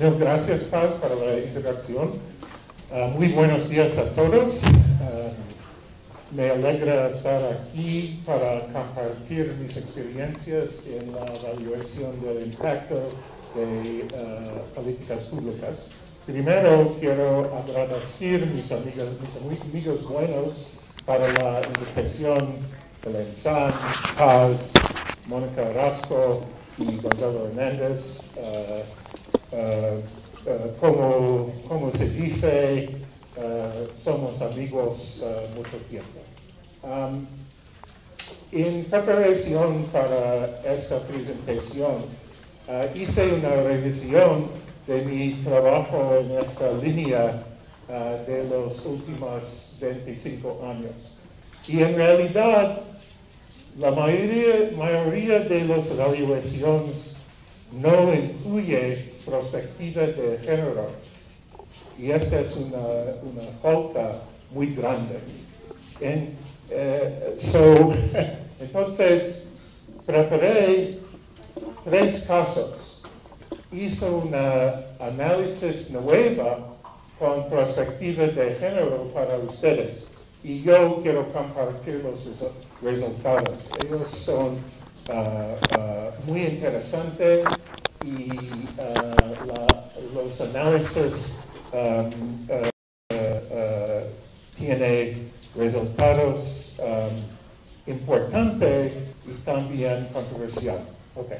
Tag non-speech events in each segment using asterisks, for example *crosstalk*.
Mil gracias, Paz, para la introducción. Uh, muy buenos días a todos. Uh, me alegra estar aquí para compartir mis experiencias en la evaluación del impacto de uh, políticas públicas. Primero quiero agradecer mis amigos, mis amigos buenos para la invitación Belén Sanz, Paz, Mónica Rasco y Gonzalo Hernández. Uh, como, como, se dice, somos amigos mucho tiempo. Um, en preparación para esta presentación, hice una revisión de mi trabajo en esta línea de los últimos 25 años. Y en realidad, la mayoría, mayoría de las evaluaciones no incluye perspectiva de género. Y esta es una, falta muy grande. En, eh, so, *laughs* entonces, preparé tres casos. Hice un análisis nueva con perspectiva de género para ustedes y yo quiero compartir los resultados. Ellos son uh, uh, muy interesantes y uh, la, los análisis um, tienen resultados um, importantes y también controversiales. Okay.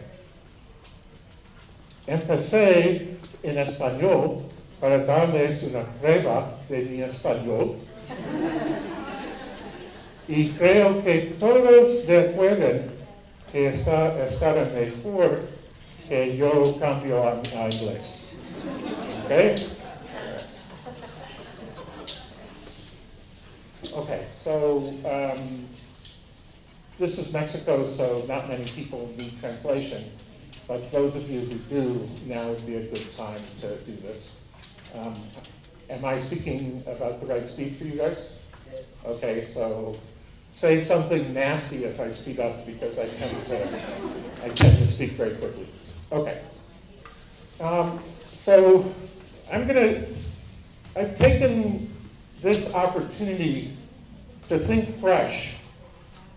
Empecé en español para darles una prueba de mi español y creo que todos recuerden que está, estará mejor que yo cambio a, a inglés. Okay? Okay, so um, this is Mexico, so not many people need translation. But those of you who do, now would be a good time to do this. Um, am I speaking about the right speed for you guys? Okay, so say something nasty if I speak up because I tend to, I tend to speak very quickly. Okay. Um, so I'm going to, I've taken this opportunity to think fresh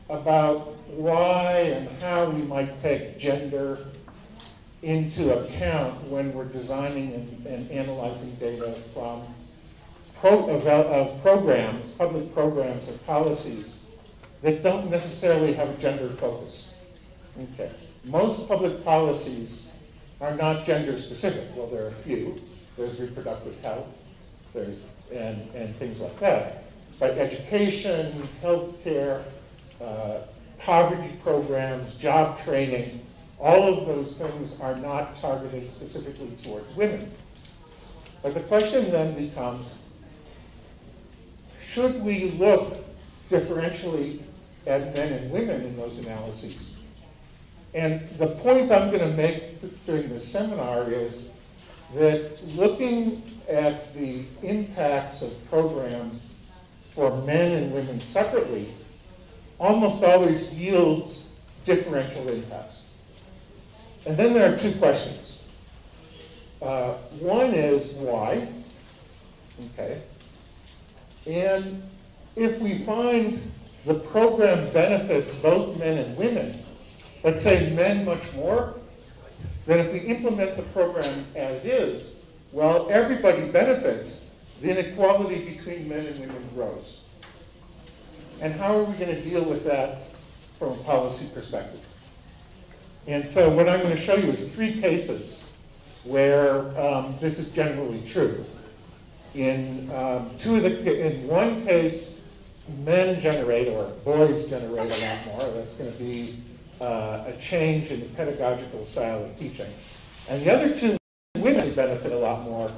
about why and how we might take gender into account when we're designing and, and analyzing data from pro, of, of programs, public programs or policies that don't necessarily have a gender focus. Okay. Most public policies are not gender specific. Well, there are a few. There's reproductive health, there's and, and things like that. But education, healthcare, uh, poverty programs, job training, all of those things are not targeted specifically towards women. But the question then becomes, should we look differentially at men and women in those analyses. And the point I'm going to make during this seminar is that looking at the impacts of programs for men and women separately almost always yields differential impacts. And then there are two questions. Uh, one is why, okay, and if we find the program benefits both men and women, let's say men much more, then if we implement the program as is, well, everybody benefits, the inequality between men and women grows. And how are we going to deal with that from a policy perspective? And so what I'm going to show you is three cases where um, this is generally true. In um, two of the, in one case, men generate or boys generate a lot more. That's going to be uh, a change in the pedagogical style of teaching. And the other two women benefit a lot more.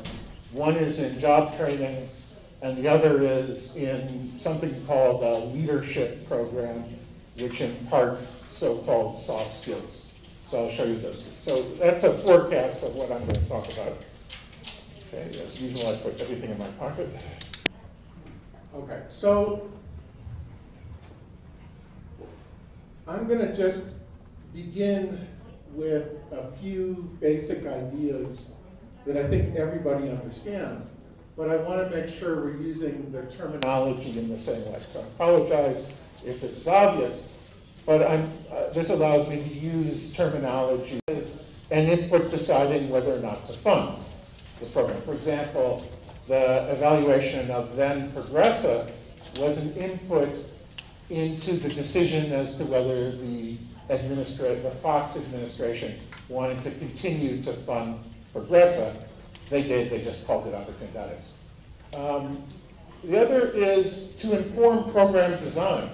One is in job training, and the other is in something called a leadership program, which in part so-called soft skills. So I'll show you those. So that's a forecast of what I'm going to talk about. Okay, as usual, I put everything in my pocket. Okay, so I'm going to just begin with a few basic ideas that I think everybody understands. But I want to make sure we're using the terminology in the same way. So I apologize if this is obvious, but uh, this allows me to use terminology as an input deciding whether or not to fund the program. For example, the evaluation of then Progresa was an input into the decision as to whether the the Fox administration wanted to continue to fund Progresa. They did, they just called it Oportunidades. Um, the other is to inform program design.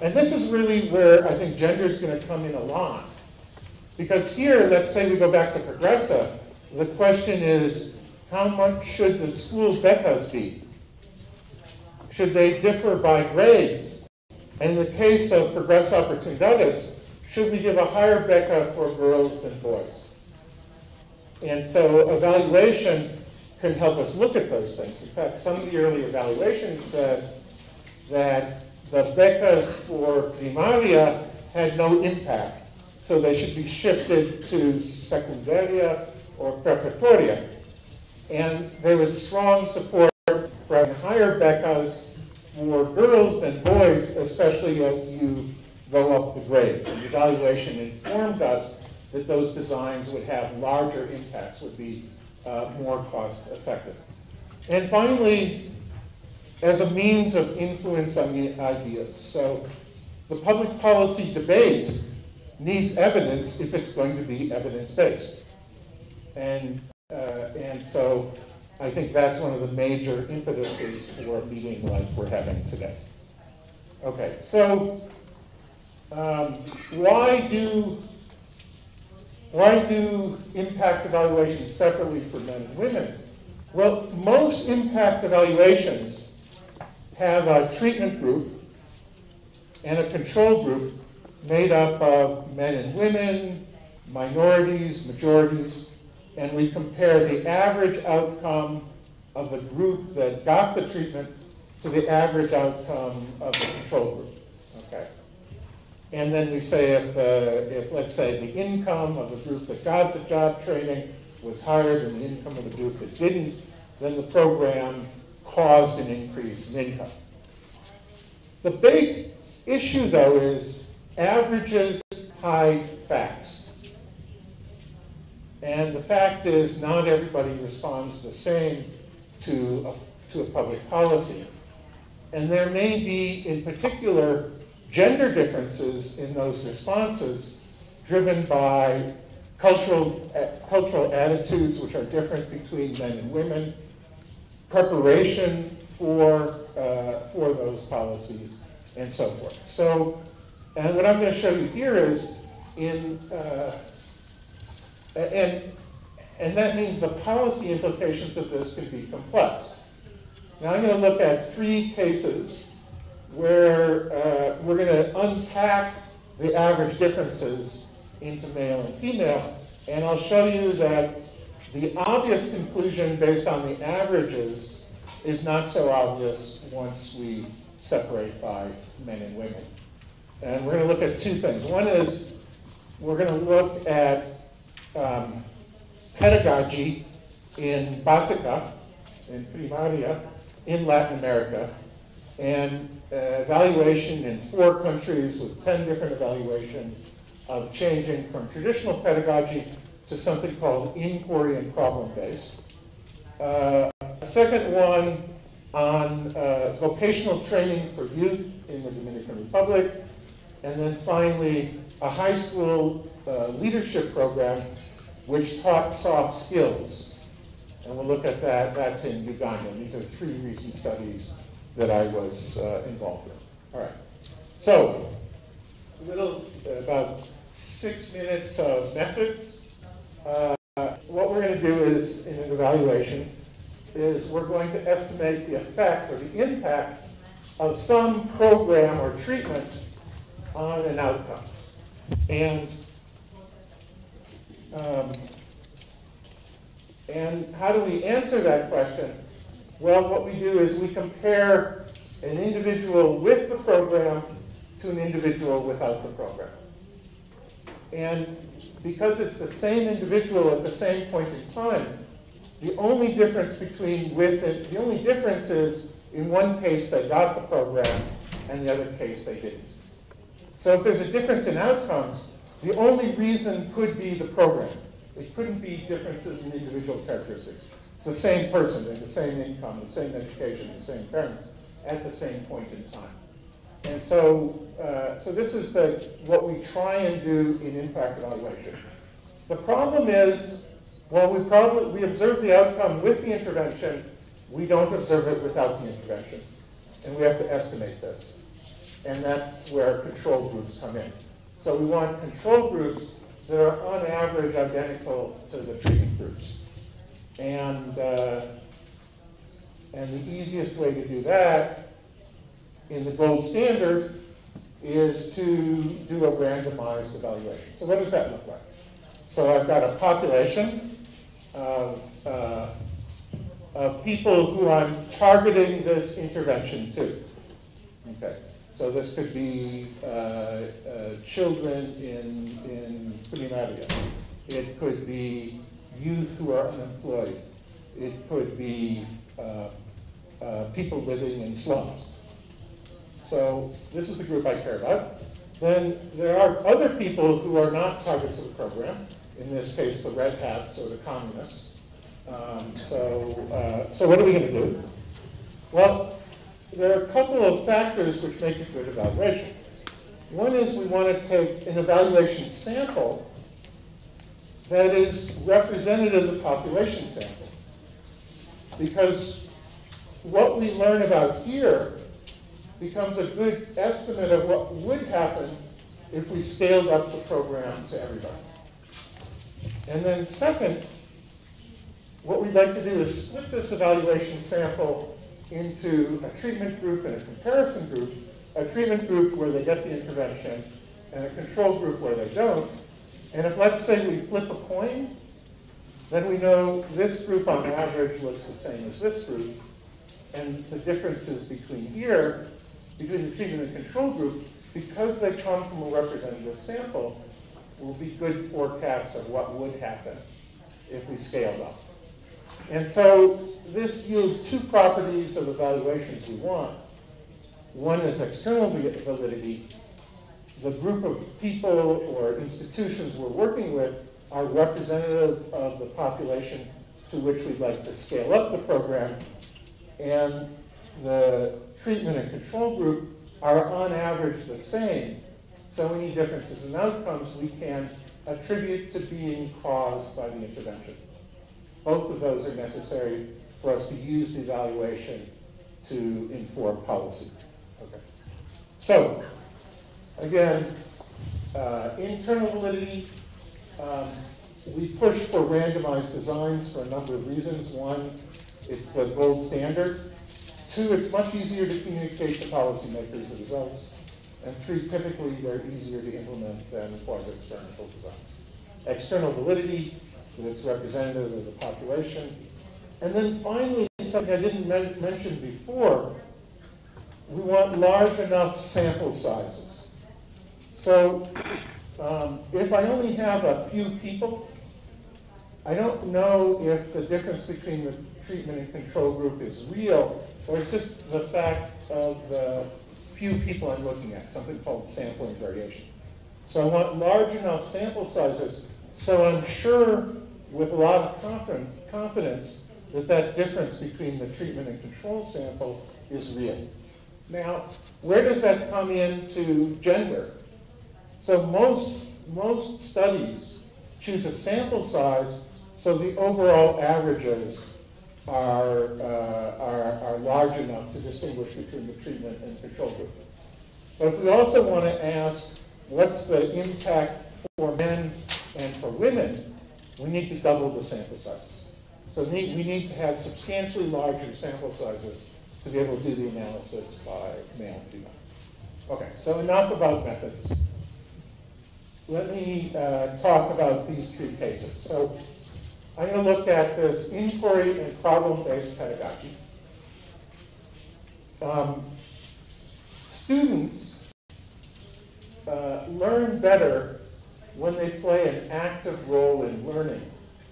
And this is really where I think gender is going to come in a lot. Because here, let's say we go back to Progresa, the question is, how much should the school becas be? Should they differ by grades? In the case of Progresa Oportunidades, should we give a higher beca for girls than boys? And so evaluation can help us look at those things. In fact, some of the early evaluations said that the becas for primaria had no impact, so they should be shifted to secundaria or preparatoria. And there was strong support for higher becas for girls than boys, especially as you go up the grades. The evaluation informed us that those designs would have larger impacts, would be uh, more cost effective. And finally, as a means of influence on the ideas. So the public policy debate needs evidence if it's going to be evidence-based. And, uh, and so I think that's one of the major impetuses for a meeting like we're having today. Okay, so um, why do why do impact evaluations separately for men and women? Well, most impact evaluations have a treatment group and a control group made up of men and women, minorities, majorities, and we compare the average outcome of the group that got the treatment to the average outcome of the control group. Okay. And then we say if, uh, if let's say the income of the group that got the job training was higher than the income of the group that didn't, then the program caused an increase in income. The big issue, though, is averages hide facts. And the fact is, not everybody responds the same to a, to a public policy. And there may be, in particular, gender differences in those responses driven by cultural, uh, cultural attitudes which are different between men and women, preparation for, uh, for those policies, and so forth. So, and what I'm going to show you here is in, uh, and, and that means the policy implications of this can be complex. Now I'm going to look at three cases where uh, we're going to unpack the average differences into male and female, and I'll show you that the obvious conclusion based on the averages is not so obvious once we separate by men and women. And we're going to look at two things. One is we're going to look at um, pedagogy in Básica, in Primaria, in Latin America, and uh, evaluation in four countries with 10 different evaluations of changing from traditional pedagogy to something called inquiry and problem-based. Uh, second one on uh, vocational training for youth in the Dominican Republic. And then finally, a high school uh, leadership program which taught soft skills. And we'll look at that. That's in Uganda. These are three recent studies that I was uh, involved in. All right. So, a little, about six minutes of methods. Uh, what we're going to do is, in an evaluation, is we're going to estimate the effect or the impact of some program or treatment on an outcome. And um, and how do we answer that question? Well, what we do is we compare an individual with the program to an individual without the program. And because it's the same individual at the same point in time, the only difference between with the only difference is in one case they got the program and the other case they didn't. So if there's a difference in outcomes, the only reason could be the program. It couldn't be differences in individual characteristics. It's the same person, they the same income, the same education, the same parents at the same point in time. And so, uh, so this is the, what we try and do in impact evaluation. The problem is, while we probably we observe the outcome with the intervention, we don't observe it without the intervention. And we have to estimate this. And that's where control groups come in. So we want control groups that are on average identical to the treatment groups. And, uh, and the easiest way to do that in the gold standard is to do a randomized evaluation. So what does that look like? So I've got a population of, uh, of people who I'm targeting this intervention to. Okay. So this could be uh, uh, children in, in primaria. It could be youth who are unemployed. It could be uh, uh, people living in slums. So this is the group I care about. Then there are other people who are not targets of the program, in this case the red hats or the communists. Um, so, uh, so what are we going to do? Well, there are a couple of factors which make a good evaluation. One is we want to take an evaluation sample that is representative of the population sample. Because what we learn about here becomes a good estimate of what would happen if we scaled up the program to everybody. And then second, what we'd like to do is split this evaluation sample into a treatment group and a comparison group, a treatment group where they get the intervention and a control group where they don't. And if let's say we flip a coin, then we know this group on average looks the same as this group. And the differences between here, between the treatment and control group, because they come from a representative sample, will be good forecasts of what would happen if we scaled up. And so this yields two properties of evaluations we want. One is external validity. The group of people or institutions we're working with are representative of the population to which we'd like to scale up the program. And the treatment and control group are on average the same. So any differences in outcomes we can attribute to being caused by the intervention. Both of those are necessary for us to use the evaluation to inform policy. Okay. So, again, uh, internal validity, um, we push for randomized designs for a number of reasons. One, it's the gold standard. Two, it's much easier to communicate to policymakers the results. And three, typically they're easier to implement than quasi-experimental designs. External validity, that's representative of the population. And then finally, something I didn't men mention before, we want large enough sample sizes. So um, if I only have a few people, I don't know if the difference between the treatment and control group is real, or it's just the fact of the few people I'm looking at, something called sampling variation. So I want large enough sample sizes so I'm sure with a lot of confidence, that that difference between the treatment and control sample is real. Now, where does that come into gender? So most, most studies choose a sample size so the overall averages are, uh, are, are large enough to distinguish between the treatment and control group. But if we also want to ask what's the impact for men and for women, we need to double the sample sizes. So we need to have substantially larger sample sizes to be able to do the analysis by male and female. Okay, so enough about methods. Let me uh, talk about these three cases. So I'm going to look at this inquiry and problem-based pedagogy. Um, students uh, learn better when they play an active role in learning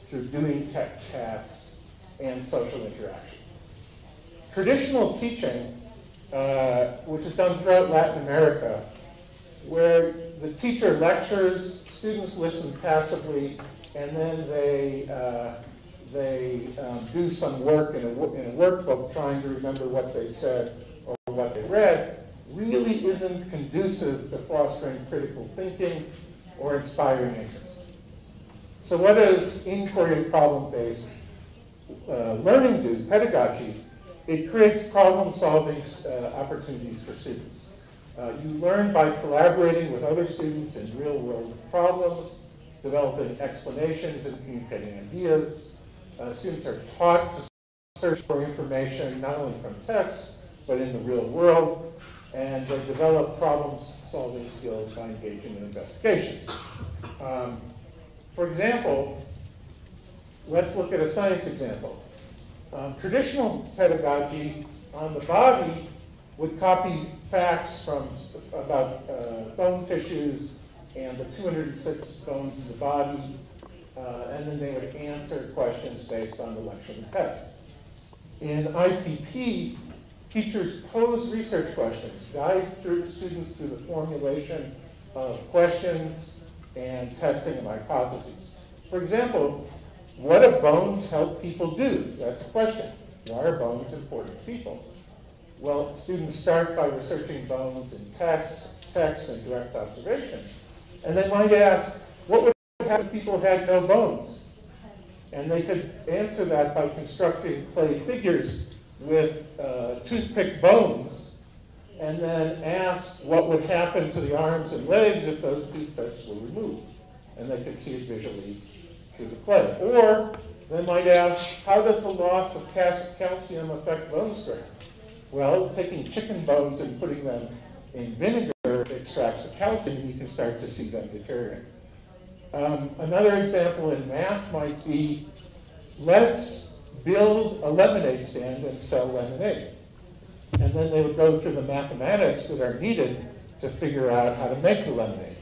through doing tech tasks and social interaction. Traditional teaching, uh, which is done throughout Latin America, where the teacher lectures, students listen passively, and then they, uh, they um, do some work in a, in a workbook trying to remember what they said or what they read, really isn't conducive to fostering critical thinking or inspiring interest. So what does inquiry problem-based uh, learning do, pedagogy? It creates problem-solving uh, opportunities for students. Uh, you learn by collaborating with other students in real-world problems, developing explanations and communicating ideas. Uh, students are taught to search for information not only from text, but in the real world, and they develop problem-solving skills by engaging in investigation. Um, for example, let's look at a science example. Um, traditional pedagogy on the body would copy facts from about uh, bone tissues and the 206 bones in the body, uh, and then they would answer questions based on the lecture and text. In IPP, teachers pose research questions, guide through students through the formulation of questions and testing of hypotheses. For example, what do bones help people do? That's a question. Why are bones important to people? Well, students start by researching bones in texts, texts and direct observation. And they might ask, what would happen if people had no bones? And they could answer that by constructing clay figures with uh, toothpick bones and then ask what would happen to the arms and legs if those toothpicks were removed. And they could see it visually through the clay. Or they might ask, how does the loss of calcium affect bone strength? Well, taking chicken bones and putting them in vinegar extracts the calcium, and you can start to see them deteriorate. Um, another example in math might be, let's build a lemonade stand and sell lemonade. And then they would go through the mathematics that are needed to figure out how to make the lemonade.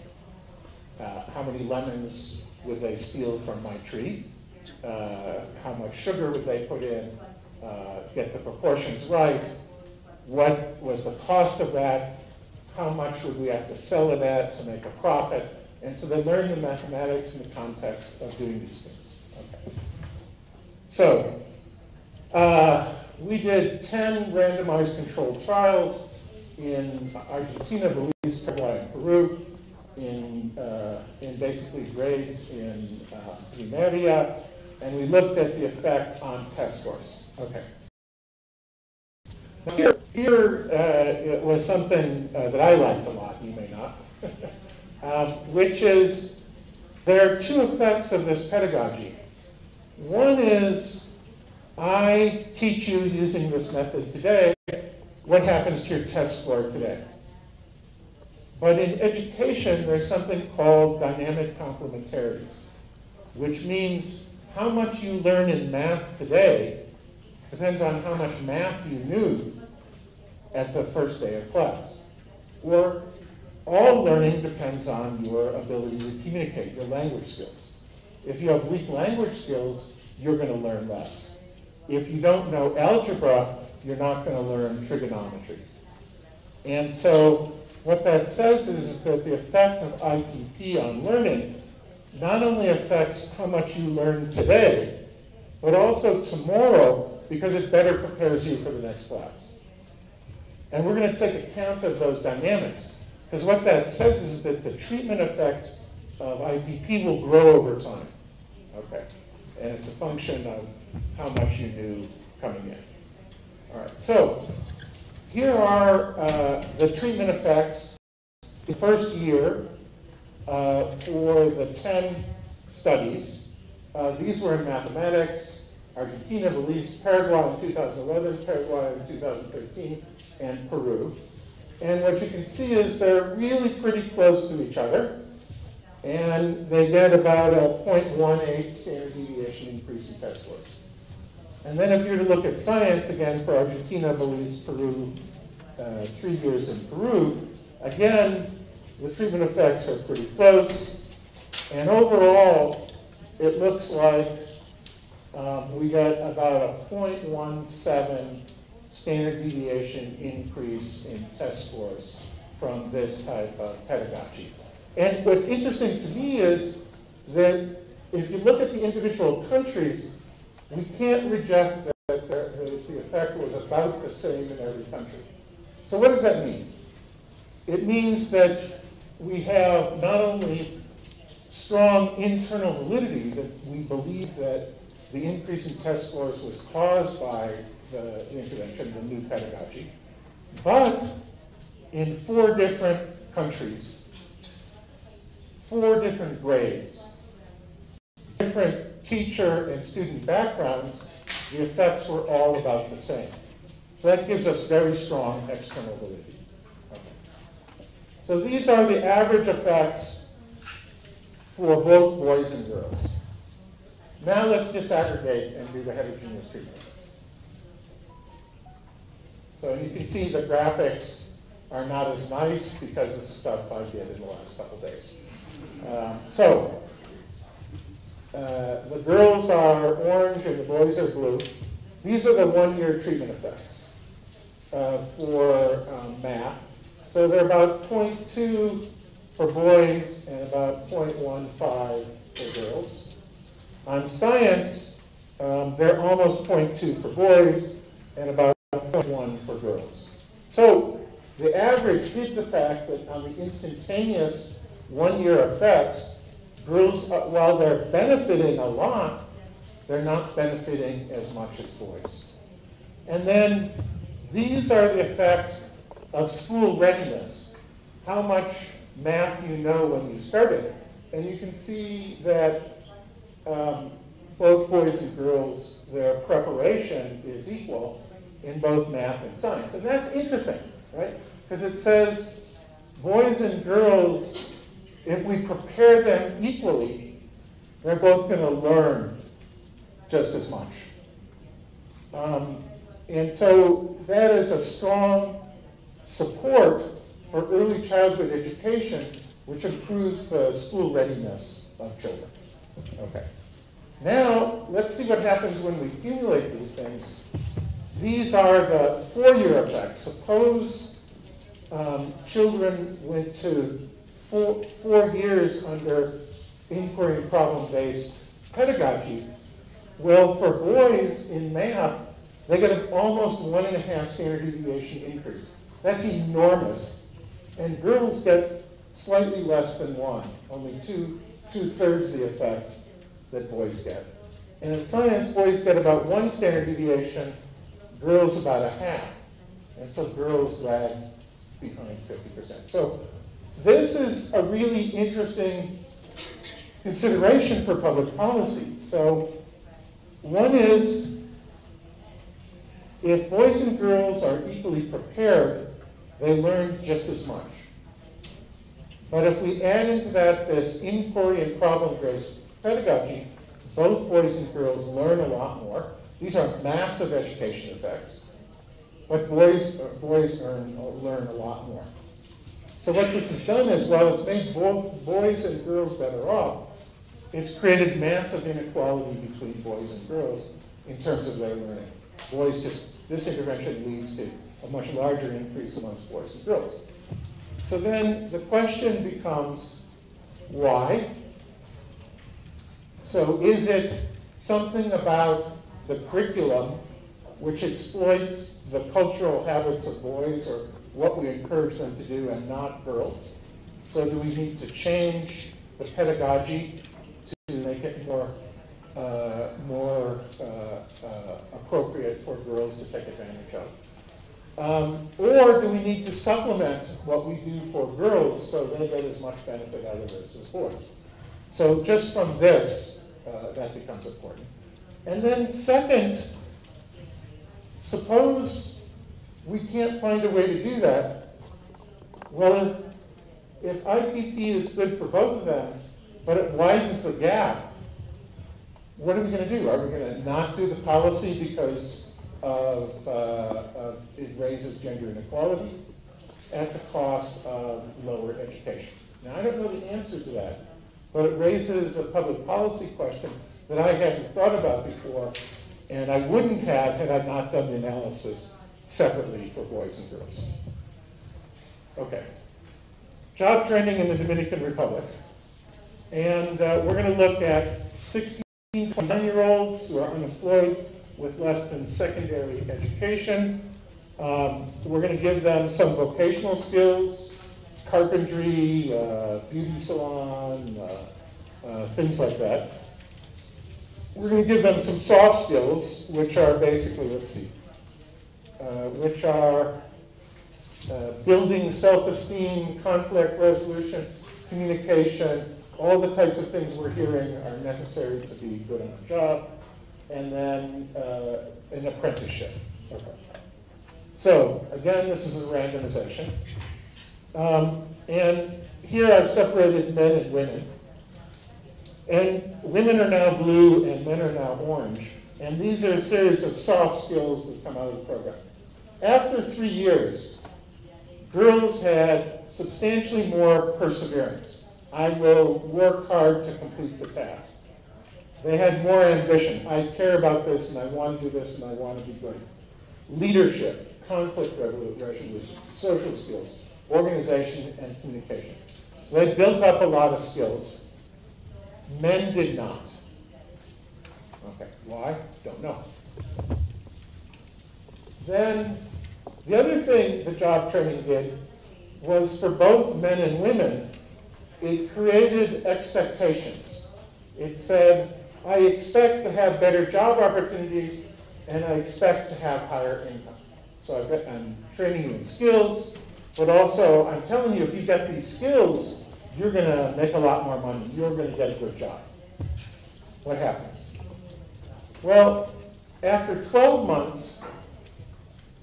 Uh, how many lemons would they steal from my tree? Uh, how much sugar would they put in? Uh, get the proportions right? what was the cost of that, how much would we have to sell it at to make a profit, and so they learn the mathematics in the context of doing these things. Okay. So, uh, we did 10 randomized controlled trials in Argentina, Belize, Paraguay, and Peru, in, uh, in basically grades in uh, and we looked at the effect on test scores. Okay. Here, here uh, was something uh, that I liked a lot, you may not, *laughs* um, which is there are two effects of this pedagogy. One is I teach you using this method today, what happens to your test score today? But in education, there's something called dynamic complementarities, which means how much you learn in math today Depends on how much math you knew at the first day of class. Or all learning depends on your ability to communicate, your language skills. If you have weak language skills, you're going to learn less. If you don't know algebra, you're not going to learn trigonometry. And so what that says is that the effect of IPP on learning not only affects how much you learn today, but also tomorrow because it better prepares you for the next class. And we're going to take account of those dynamics, because what that says is that the treatment effect of IPP will grow over time. Okay. And it's a function of how much you knew coming in. All right. So here are uh, the treatment effects the first year uh, for the 10 studies. Uh, these were in mathematics, Argentina, Belize, Paraguay in 2011, Paraguay in 2013, and Peru. And what you can see is they're really pretty close to each other. And they get about a 0.18 standard deviation increase in test scores. And then if you were to look at science, again, for Argentina, Belize, Peru, uh, three years in Peru, again, the treatment effects are pretty close. And overall, it looks like um, we got about a 0.17 standard deviation increase in test scores from this type of pedagogy. And what's interesting to me is that if you look at the individual countries, we can't reject that the, the effect was about the same in every country. So what does that mean? It means that we have not only strong internal validity that we believe that the increase in test scores was caused by the intervention, the new pedagogy, but in four different countries, four different grades, different teacher and student backgrounds, the effects were all about the same. So that gives us very strong external validity. Okay. So these are the average effects for both boys and girls. Now let's disaggregate and do the heterogeneous treatment. So you can see the graphics are not as nice because this is stuff I did in the last couple days. Um, so uh, the girls are orange and the boys are blue. These are the one-year treatment effects uh, for um, math. So they're about 0.2 for boys and about 0.15 for girls. On science, um, they're almost 0.2 for boys and about 0.1 for girls. So the average hid the fact that on the instantaneous one-year effects, girls, uh, while they're benefiting a lot, they're not benefiting as much as boys. And then these are the effect of school readiness, how much math you know when you started. And you can see that um, both boys and girls, their preparation is equal in both math and science. And that's interesting, right? Because it says boys and girls, if we prepare them equally, they're both going to learn just as much. Um, and so that is a strong support for early childhood education, which improves the school readiness of children. Okay. Now, let's see what happens when we accumulate these things. These are the four-year effects. Suppose um, children went to four, four years under inquiry problem-based pedagogy. Well, for boys in math, they get an almost one and a half standard deviation increase. That's enormous. And girls get slightly less than one, only two, two-thirds the effect that boys get. And in science, boys get about one standard deviation, girls about a half. And so girls lag behind 50%. So this is a really interesting consideration for public policy. So one is if boys and girls are equally prepared, they learn just as much. But if we add into that this inquiry and problem-based pedagogy, both boys and girls learn a lot more. These are massive education effects. But boys, boys earn, learn a lot more. So what this has done is, while it's made boys and girls better off, it's created massive inequality between boys and girls in terms of their learning. Boys just, this intervention leads to a much larger increase amongst boys and girls. So then the question becomes, why? So is it something about the curriculum which exploits the cultural habits of boys or what we encourage them to do and not girls? So do we need to change the pedagogy to make it more uh, more uh, uh, appropriate for girls to take advantage of? Um, or do we need to supplement what we do for girls so they get as much benefit out of this as boys? So just from this, uh, that becomes important. And then second, suppose we can't find a way to do that. Well, if, IPP is good for both of them, but it widens the gap, what are we going to do? Are we going to not do the policy because of, uh, of it raises gender inequality at the cost of lower education? Now, I don't know the answer to that, but it raises a public policy question that I hadn't thought about before, and I wouldn't have had I not done the analysis separately for boys and girls. Okay. Job training in the Dominican Republic. And uh, we're going to look at 16 to 29 year olds who are unemployed with less than secondary education. Um, we're going to give them some vocational skills, carpentry, uh, beauty salon, uh, uh, things like that. We're going to give them some soft skills, which are basically, let's see, uh, which are uh, building self-esteem, conflict resolution, communication, all the types of things we're hearing are necessary to be good on the job, and then uh, an apprenticeship. Okay. So again, this is a randomization. Um, and here I've separated men and women. And women are now blue and men are now orange. And these are a series of soft skills that come out of the program. After three years, girls had substantially more perseverance. I will work hard to complete the task. They had more ambition. I care about this and I want to do this and I want to be good. Leadership, conflict resolution, social skills, organization, and communication. So they built up a lot of skills. Men did not. Okay, why? Don't know. Then the other thing the job training did was for both men and women, it created expectations. It said, I expect to have better job opportunities and I expect to have higher income. So I'm training you in skills, but also I'm telling you if you get these skills, you're going to make a lot more money. You're going to get a good job. What happens? Well, after 12 months,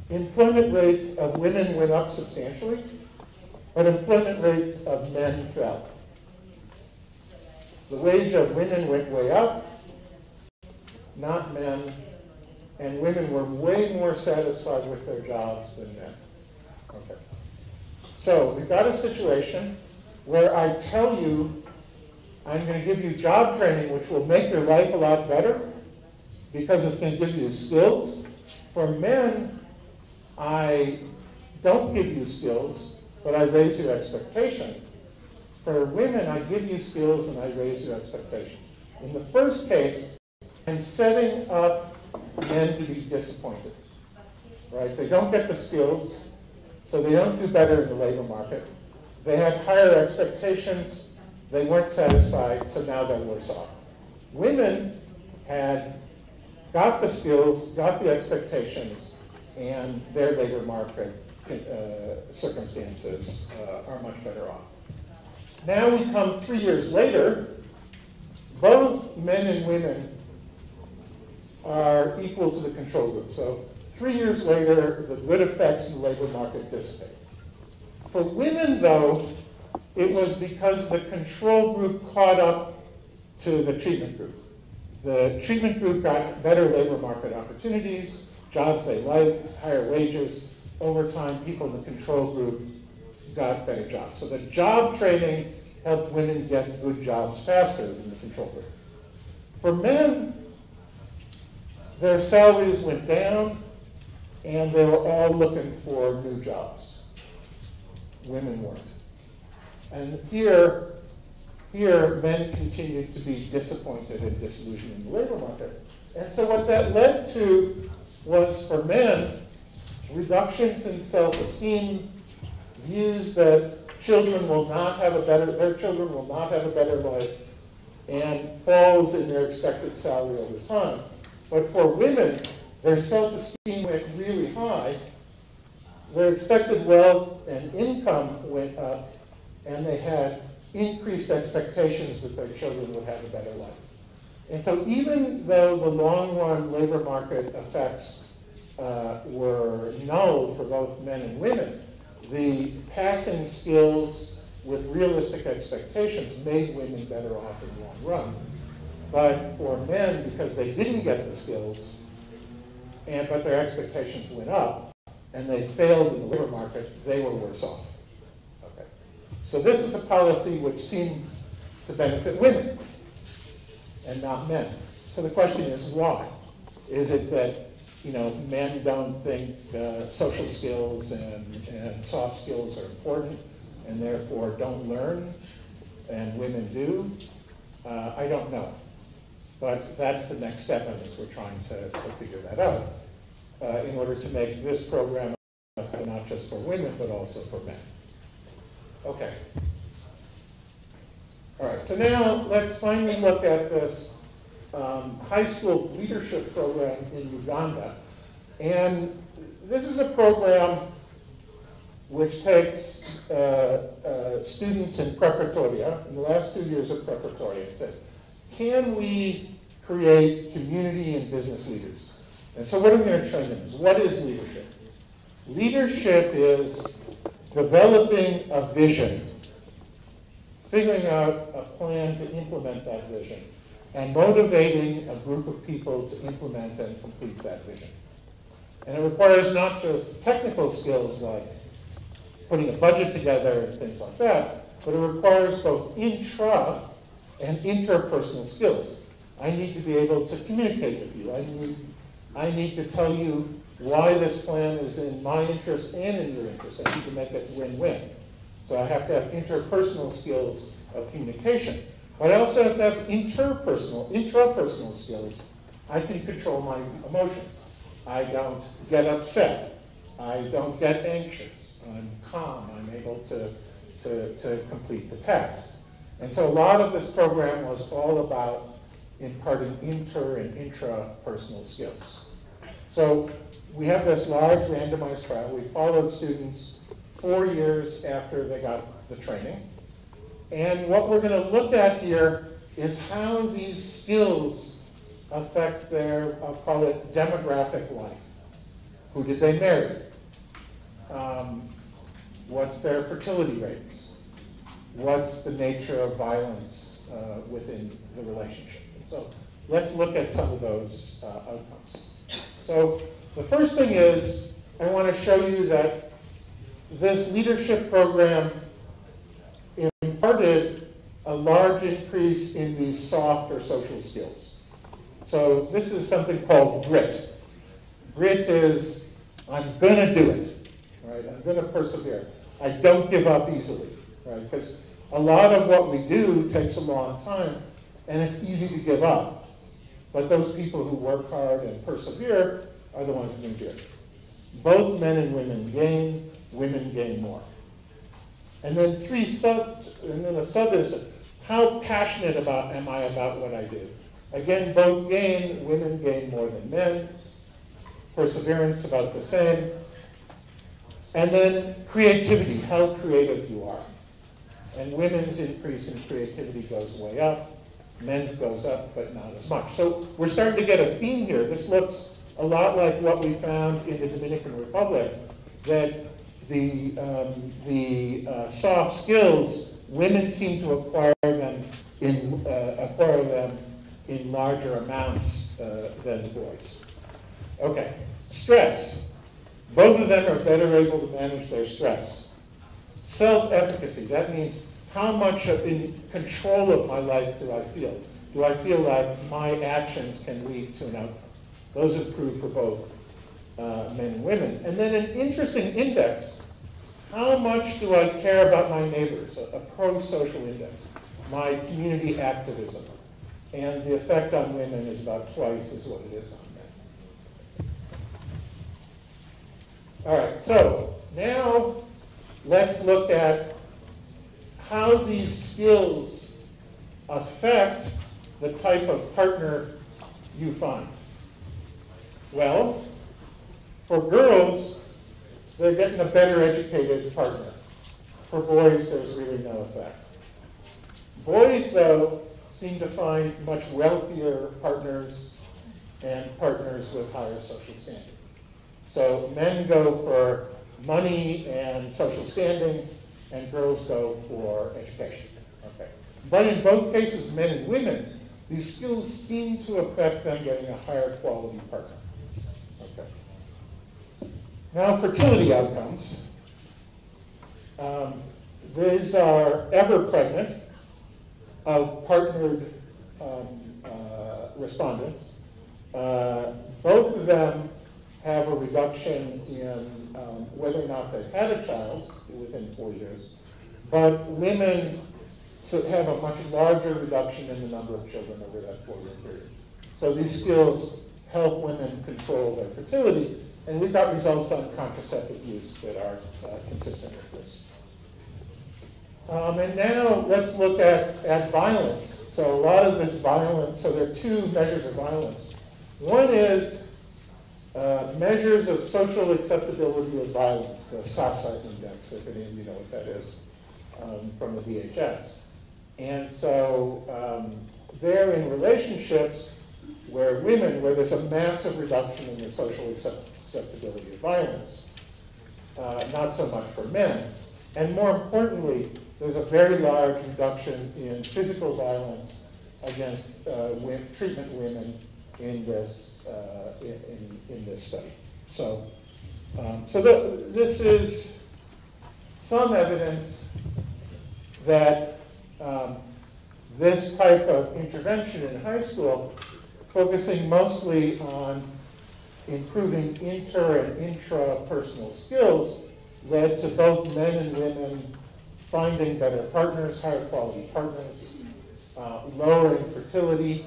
employment rates of women went up substantially, but employment rates of men fell. The wage of women went way up, not men, and women were way more satisfied with their jobs than men. Okay. So we've got a situation where I tell you I'm going to give you job training which will make your life a lot better because it's going to give you skills. For men, I don't give you skills, but I raise your expectation. For women, I give you skills and I raise your expectations. In the first case, I'm setting up men to be disappointed. Right? They don't get the skills, so they don't do better in the labor market. They had higher expectations, they weren't satisfied, so now they're worse off. Women had got the skills, got the expectations, and their labor market uh, circumstances uh, are much better off. Now we come three years later, both men and women are equal to the control group. So three years later, the good effects in the labor market dissipate. For women, though, it was because the control group caught up to the treatment group. The treatment group got better labor market opportunities, jobs they liked, higher wages. Over time, people in the control group got better jobs. So the job training helped women get good jobs faster than the control group. For men, their salaries went down and they were all looking for new jobs. Women weren't. And here, here, men continued to be disappointed and disillusioned in the labor market. And so what that led to was for men, reductions in self-esteem, views that children will not have a better, their children will not have a better life, and falls in their expected salary over time. But for women, their self-esteem went really high, their expected wealth and income went up, and they had increased expectations that their children would have a better life. And so even though the long run labor market effects uh, were null for both men and women, the passing skills with realistic expectations made women better off in the long run. But for men, because they didn't get the skills, and but their expectations went up, and they failed in the labor market, they were worse off. Okay. So this is a policy which seemed to benefit women and not men. So the question is why? Is it that you know men don't think uh, social skills and, and soft skills are important and therefore don't learn, and women do? Uh, I don't know. But that's the next step this. We're trying to, to figure that out uh, in order to make this program not just for women, but also for men. Okay. All right, so now let's finally look at this um, high school leadership program in Uganda. And this is a program which takes uh, uh, students in preparatoria, in the last two years of preparatoria, and says, can we create community and business leaders? And so what train them is, what is leadership? Leadership is developing a vision, figuring out a plan to implement that vision, and motivating a group of people to implement and complete that vision. And it requires not just technical skills like putting a budget together and things like that, but it requires both intra and interpersonal skills. I need to be able to communicate with you. I need, I need to tell you why this plan is in my interest and in your interest. I need to make it win-win. So I have to have interpersonal skills of communication. But I also have to have interpersonal, intrapersonal skills. I can control my emotions. I don't get upset. I don't get anxious. I'm calm. I'm able to, to, to complete the test. And so a lot of this program was all about imparting inter and intrapersonal skills. So we have this large randomized trial. We followed students four years after they got the training. And what we're going to look at here is how these skills affect their, I'll call it demographic life. Who did they marry? Um, what's their fertility rates? What's the nature of violence uh, within the relationship? So let's look at some of those uh, outcomes. So the first thing is I want to show you that this leadership program imparted a large increase in these soft or social skills. So this is something called grit. Grit is I'm going to do it, right? I'm going to persevere. I don't give up easily, right? Because a lot of what we do takes a long time, and it's easy to give up. But those people who work hard and persevere are the ones who endure. Both men and women gain, women gain more. And then three sub, and then a sub is how passionate about am I about what I do? Again, both gain, women gain more than men. Perseverance about the same. And then creativity, how creative you are. And women's increase in creativity goes way up. Men's goes up, but not as much. So we're starting to get a theme here. This looks a lot like what we found in the Dominican Republic, that the, um, the uh, soft skills, women seem to acquire them in, uh, acquire them in larger amounts uh, than boys. Okay, stress. Both of them are better able to manage their stress. Self-efficacy, that means how much in control of my life do I feel? Do I feel like my actions can lead to an outcome? Those are true for both uh, men and women. And then an interesting index, how much do I care about my neighbors? A, a pro-social index, my community activism. And the effect on women is about twice as what it is on men. All right, so now let's look at how these skills affect the type of partner you find. Well, for girls, they're getting a better educated partner. For boys, there's really no effect. Boys, though, seem to find much wealthier partners and partners with higher social standing. So men go for money and social standing, and girls go for education. Okay. But in both cases, men and women, these skills seem to affect them getting a higher quality partner. Okay. Now, fertility outcomes. Um, these are ever pregnant, of partnered um, uh, respondents. Uh, both of them have a reduction in um, whether or not they've had a child within four years, but women have a much larger reduction in the number of children over that four-year period. So these skills help women control their fertility, and we've got results on contraceptive use that are uh, consistent with this. Um, and now let's look at, at violence. So a lot of this violence, so there are two measures of violence. One is uh, measures of social acceptability of violence, the SASA index, if any of you know what that is, um, from the DHS. And so um, they're in relationships where women, where there's a massive reduction in the social acceptability of violence, uh, not so much for men. And more importantly, there's a very large reduction in physical violence against uh, treatment women in this uh, in, in, this study. So, um, so the, this is some evidence that um, this type of intervention in high school, focusing mostly on improving inter and intrapersonal skills, led to both men and women finding better partners, higher quality partners, uh, lowering fertility,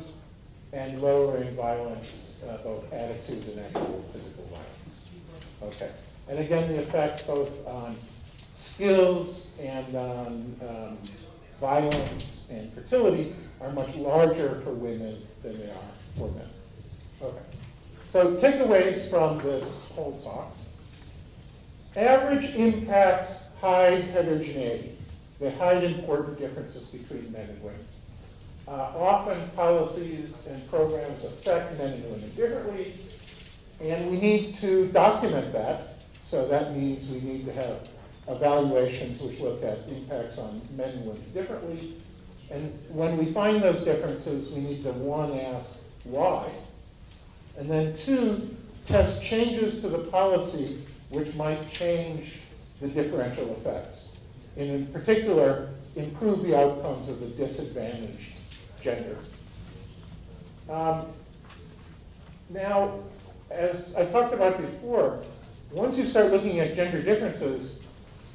and lowering violence, uh, both attitudes and actual physical violence. Okay. And again, the effects both on skills and on um, violence and fertility are much larger for women than they are for men. Okay. So takeaways from this whole talk. Average impacts hide heterogeneity. They hide important differences between men and women. Uh, often policies and programs affect men and women differently, and we need to document that. So that means we need to have evaluations which look at impacts on men and women differently. And when we find those differences, we need to, one, ask why, and then two, test changes to the policy which might change the differential effects. And in particular, improve the outcomes of the disadvantaged gender. Um, now, as I talked about before, once you start looking at gender differences,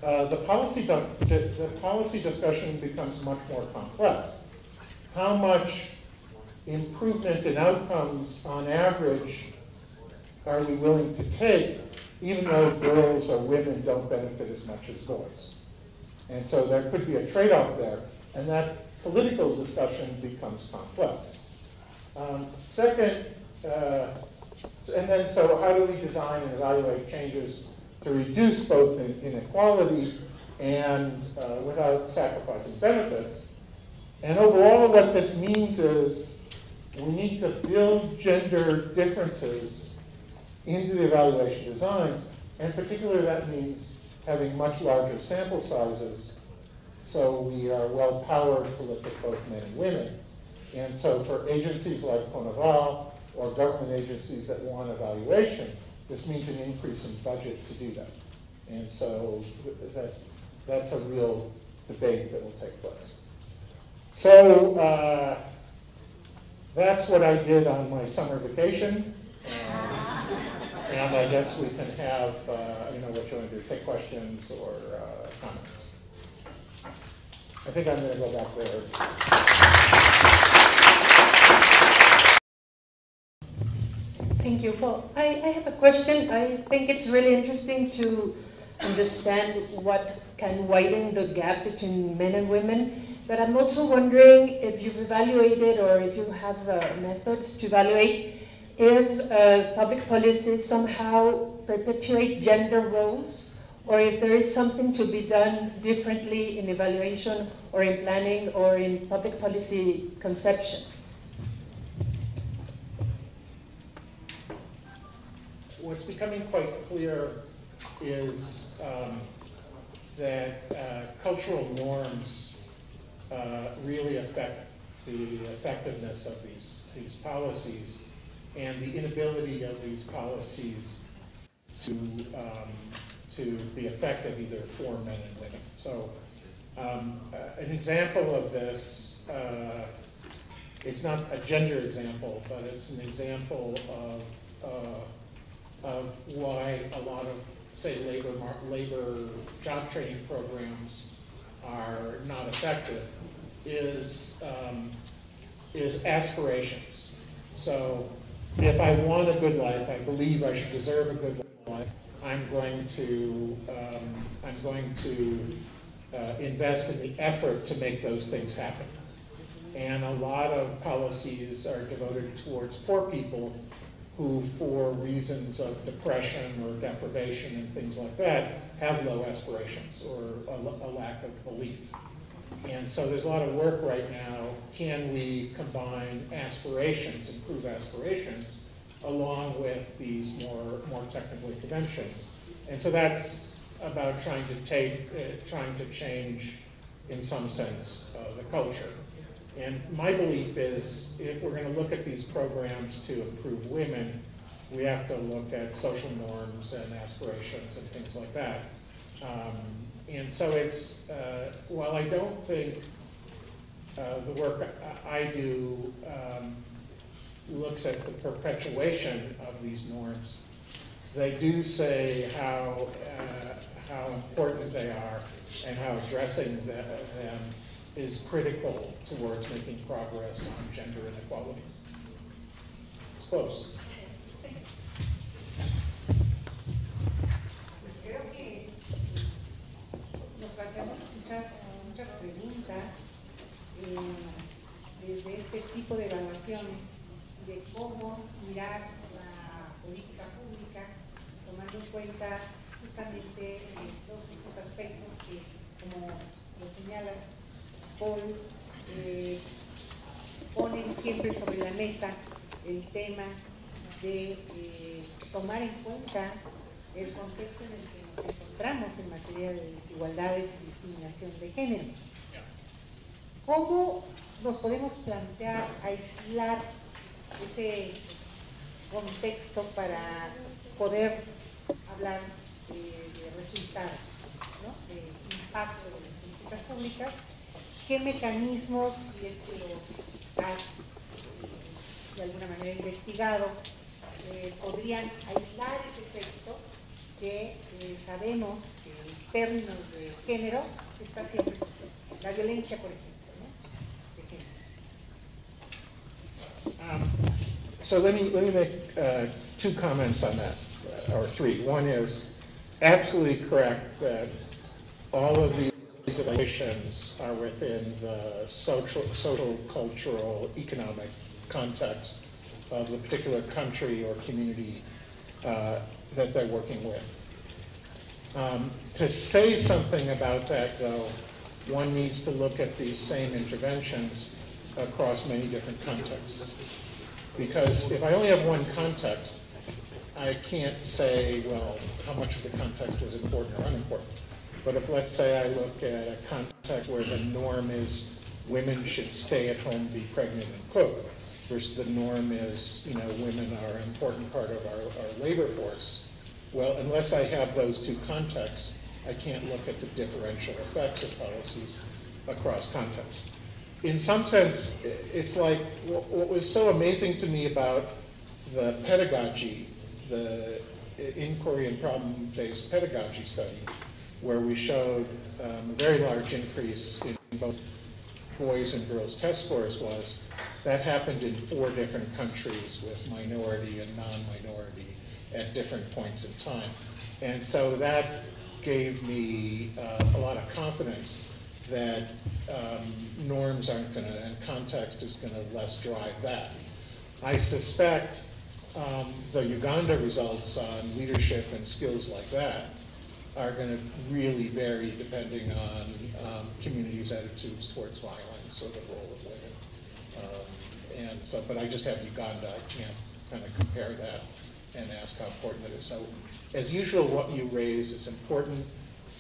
uh, the, policy the policy discussion becomes much more complex. How much improvement in outcomes on average are we willing to take even though girls or women don't benefit as much as boys. And so there could be a trade-off there, and that political discussion becomes complex. Um, second, uh, and then so how do we design and evaluate changes to reduce both inequality and uh, without sacrificing benefits? And overall, what this means is we need to build gender differences into the evaluation designs, and particularly that means having much larger sample sizes so we are well powered to look at both men and women. And so for agencies like Coneval or government agencies that want evaluation, this means an increase in budget to do that. And so that's, that's a real debate that will take place. So uh, that's what I did on my summer vacation. And I guess we can have, uh, you know, what you want to do, take questions or uh, comments. I think I'm going to go back there. Thank you. Well, I, I have a question. I think it's really interesting to understand what can widen the gap between men and women. But I'm also wondering if you've evaluated or if you have uh, methods to evaluate if uh, public policies somehow perpetuate gender roles, or if there is something to be done differently in evaluation or in planning or in public policy conception. What's becoming quite clear is um, that uh, cultural norms uh, really affect the effectiveness of these, these policies and the inability of these policies to, um, to be effective either for men and women. So Um, uh, an example of this, uh, it's not a gender example, but it's an example of, uh, of why a lot of, say, labor, labor job training programs are not effective, is, um, is aspirations. So if I want a good life, I believe I should deserve a good life, I'm going to, um, I'm going to uh, invest in the effort to make those things happen. And a lot of policies are devoted towards poor people who, for reasons of depression or deprivation and things like that, have low aspirations or a, a lack of belief. And so there's a lot of work right now. Can we combine aspirations, improve aspirations, along with these more, more technical interventions? And so that's about trying to take, uh, trying to change, in some sense, uh, the culture. And my belief is if we're going to look at these programs to improve women, we have to look at social norms and aspirations and things like that. Um, and so it's, uh, while I don't think uh, the work I, do um, looks at the perpetuation of these norms, they do say how, uh, how important they are and how addressing the, them is critical towards making progress on gender inequality. It's close. Preguntas eh, desde este tipo de evaluaciones de cómo mirar la política pública tomando en cuenta justamente eh, todos estos aspectos que, como lo señalas, Paul, eh, ponen siempre sobre la mesa el tema de eh, tomar en cuenta el contexto en el que nos encontramos en materia de desigualdades y discriminación de género. ¿Cómo nos podemos plantear aislar ese contexto para poder hablar de, resultados, ¿no? de impacto de las políticas públicas? ¿Qué mecanismos, si es que los has de alguna manera investigado, eh, podrían aislar ese efecto que eh, sabemos que en términos de género está siempre presente. La violencia, por ejemplo, ¿no? De género. So let me, let me make uh, two comments on that, or three. One is absolutely correct that all of these evaluations are within the social, social, cultural, economic context of the particular country or community uh, that they're working with. Um, to say something about that, though, one needs to look at these same interventions across many different contexts. Because if I only have one context, I can't say, well, how much of the context is important or unimportant. But if, let's say, I look at a context where the norm is women should stay at home, be pregnant, and cook, versus the norm is, you know, women are an important part of our, our labor force, well, unless I have those two contexts, I can't look at the differential effects of policies across contexts. In some sense, it's like what, was so amazing to me about the pedagogy, the inquiry and problem-based pedagogy study, where we showed um, a very large increase in both boys and girls test scores was that happened in four different countries with minority and non-minority at different points in time. And so that gave me uh, a lot of confidence that um, norms aren't going to, and context is going to less drive that. I suspect um, the Uganda results on leadership and skills like that are going to really vary depending on um, communities' attitudes towards violence or the role of women. Um, and so, but I just have Uganda. I can't kind of compare that and ask how important it is. So, as usual, what you raise is important,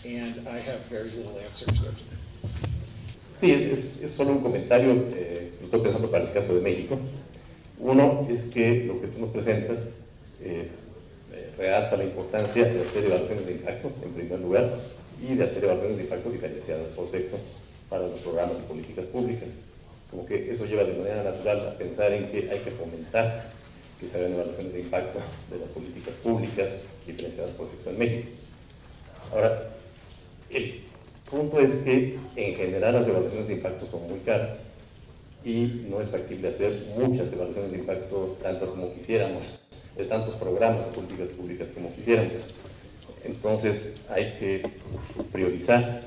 and I have very little answer to it. Sí, es, solo un comentario, eh, lo estoy pensando para el caso de México. Uno es que lo que tú nos presentas eh, eh, realza la importancia de hacer evaluaciones de impacto, en primer lugar, y factible hacer evaluaciones de impacto diferenciadas por sexo para los programas y políticas públicas. Como que eso lleva de manera natural a pensar en que hay que fomentar que se hagan evaluaciones de impacto de las políticas públicas diferenciadas por sexo en México. Ahora, el punto es que en general las evaluaciones de impacto son muy caras y no es factible hacer muchas evaluaciones de impacto, tantas como quisiéramos, de tantos programas o políticas públicas como quisiéramos. Entonces hay que priorizar.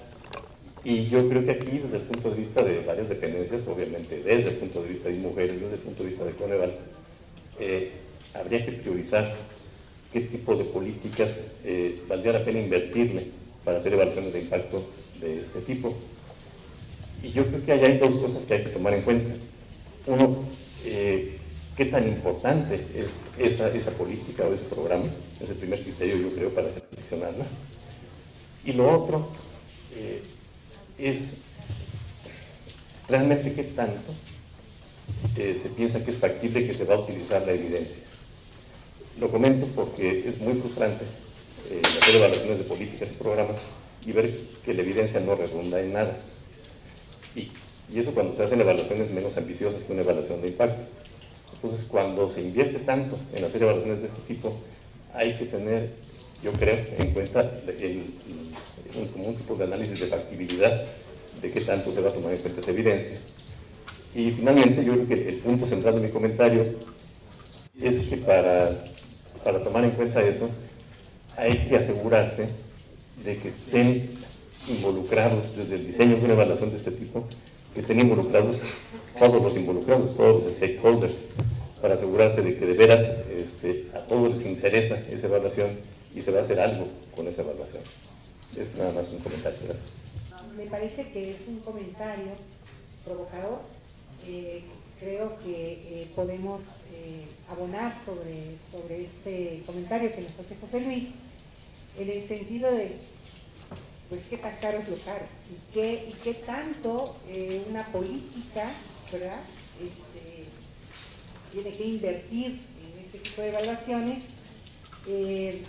Y yo creo que aquí, desde el punto de vista de varias dependencias, obviamente desde el punto de vista de mujeres, desde el punto de vista de Coneval, eh, habría que priorizar qué tipo de políticas eh, valdría la pena invertirle para hacer evaluaciones de impacto de este tipo. Y yo creo que allá hay dos cosas que hay que tomar en cuenta. Uno, eh, qué tan importante es esa, esa, política o ese programa, es el primer criterio yo creo para seleccionarla. Y lo otro eh, es realmente qué tanto eh, se piensa que es factible que se va a utilizar la evidencia. Lo comento porque es muy frustrante eh, hacer evaluaciones de políticas y programas y ver que la evidencia no redunda en nada. Y, y eso cuando se hacen evaluaciones menos ambiciosas que una evaluación de impacto. Entonces, cuando se invierte tanto en hacer evaluaciones de este tipo, hay que tener, yo creo, en cuenta el, el, como un tipo de análisis de factibilidad de qué tanto se va a tomar en cuenta esa evidencia. Y finalmente, yo creo que el punto central de mi comentario es que para, para tomar en cuenta eso, hay que asegurarse de que estén involucrados desde el diseño de una evaluación de este tipo, que estén involucrados todos los involucrados, todos los stakeholders, para asegurarse de que de veras este, a todos les interesa esa evaluación y se va a hacer algo con esa evaluación. Es nada más un comentario. Gracias. Me parece que es un comentario provocador. Eh, creo que eh, podemos eh, abonar sobre, sobre este comentario que nos hace José Luis, en el sentido de pues qué tan caro es lo caro y qué, y qué tanto eh, una política, ¿verdad? Este, tiene que invertir en este tipo de evaluaciones. Eh,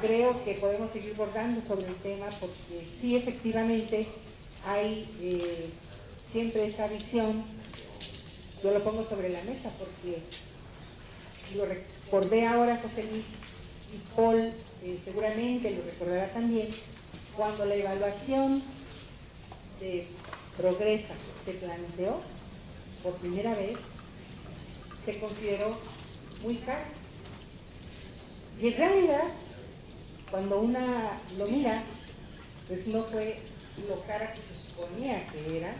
creo que podemos seguir bordando sobre el tema porque sí, efectivamente, hay eh, siempre esa visión, yo lo pongo sobre la mesa porque lo recordé ahora José Luis y Paul seguramente lo recordará también, cuando la evaluación de Progresa se planteó por primera vez, se consideró muy caro. Y en realidad, cuando una lo mira, pues no fue lo cara que se suponía que era,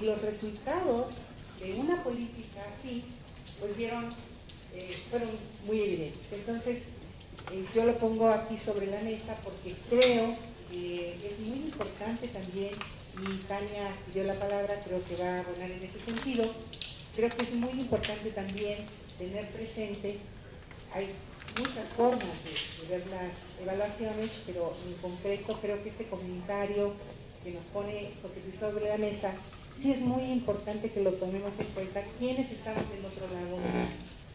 y los resultados de una política así, pues vieron, eh, fueron muy evidentes. Entonces, eh, yo lo pongo aquí sobre la mesa porque creo que es muy importante también, y Tania dio la palabra, creo que va a abonar en ese sentido, creo que es muy importante también tener presente, hay muchas formas de, de ver las evaluaciones, pero en concreto creo que este comentario que nos pone José Luis sobre la mesa, sí es muy importante que lo tomemos en cuenta. Quienes estamos del otro lado